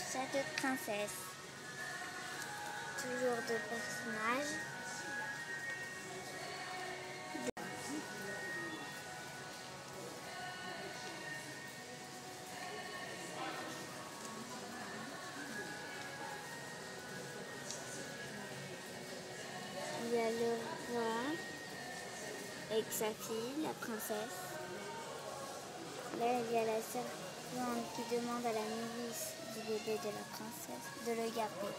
de princesse. Toujours deux personnages. Il y a le roi avec sa fille, la princesse. Là, il y a la servante qui demande à la nourrice du bébé de la princesse de le garder.